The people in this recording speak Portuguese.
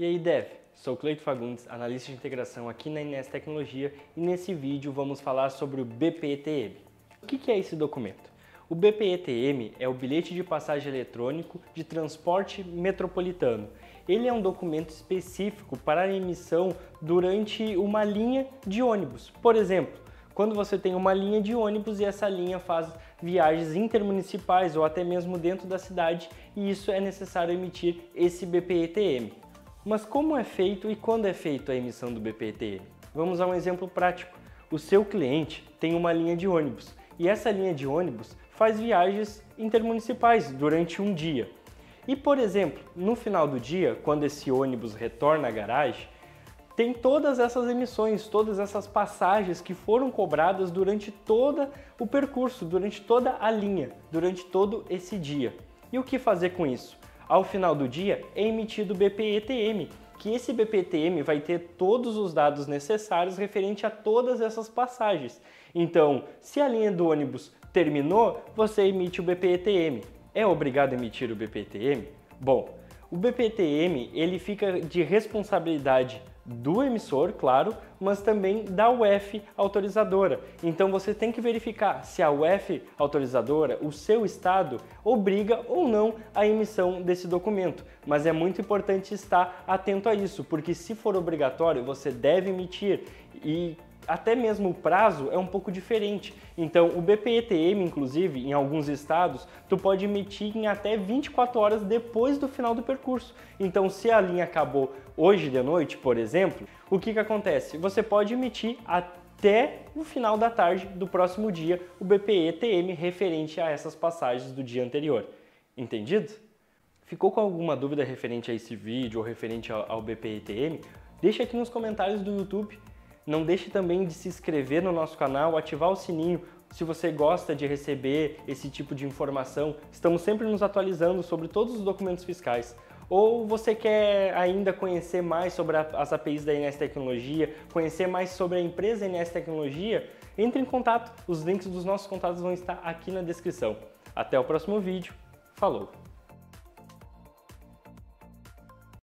E aí, Dev? Sou Cleito Fagundes, analista de integração aqui na Inés Tecnologia e nesse vídeo vamos falar sobre o BPETM. O que é esse documento? O BPETM é o bilhete de passagem eletrônico de transporte metropolitano. Ele é um documento específico para a emissão durante uma linha de ônibus. Por exemplo, quando você tem uma linha de ônibus e essa linha faz viagens intermunicipais ou até mesmo dentro da cidade e isso é necessário emitir esse BPETM. Mas como é feito e quando é feito a emissão do BPTM? Vamos a um exemplo prático. O seu cliente tem uma linha de ônibus e essa linha de ônibus faz viagens intermunicipais durante um dia. E, por exemplo, no final do dia, quando esse ônibus retorna à garagem, tem todas essas emissões, todas essas passagens que foram cobradas durante todo o percurso, durante toda a linha, durante todo esse dia. E o que fazer com isso? Ao final do dia é emitido o BPETM, que esse BPTM vai ter todos os dados necessários referente a todas essas passagens. Então, se a linha do ônibus terminou, você emite o BPTM. É obrigado a emitir o BPTM? Bom, o BPTM ele fica de responsabilidade do emissor, claro, mas também da UF autorizadora. Então você tem que verificar se a UF autorizadora, o seu estado, obriga ou não a emissão desse documento. Mas é muito importante estar atento a isso, porque se for obrigatório, você deve emitir e até mesmo o prazo é um pouco diferente. Então, o BPETM, inclusive, em alguns estados, tu pode emitir em até 24 horas depois do final do percurso. Então, se a linha acabou hoje de noite, por exemplo, o que, que acontece? Você pode emitir até o final da tarde do próximo dia o BPETM referente a essas passagens do dia anterior. Entendido? Ficou com alguma dúvida referente a esse vídeo ou referente ao BPETM? Deixa aqui nos comentários do YouTube não deixe também de se inscrever no nosso canal, ativar o sininho se você gosta de receber esse tipo de informação. Estamos sempre nos atualizando sobre todos os documentos fiscais. Ou você quer ainda conhecer mais sobre as APIs da INS Tecnologia, conhecer mais sobre a empresa INS Tecnologia, entre em contato. Os links dos nossos contatos vão estar aqui na descrição. Até o próximo vídeo. Falou!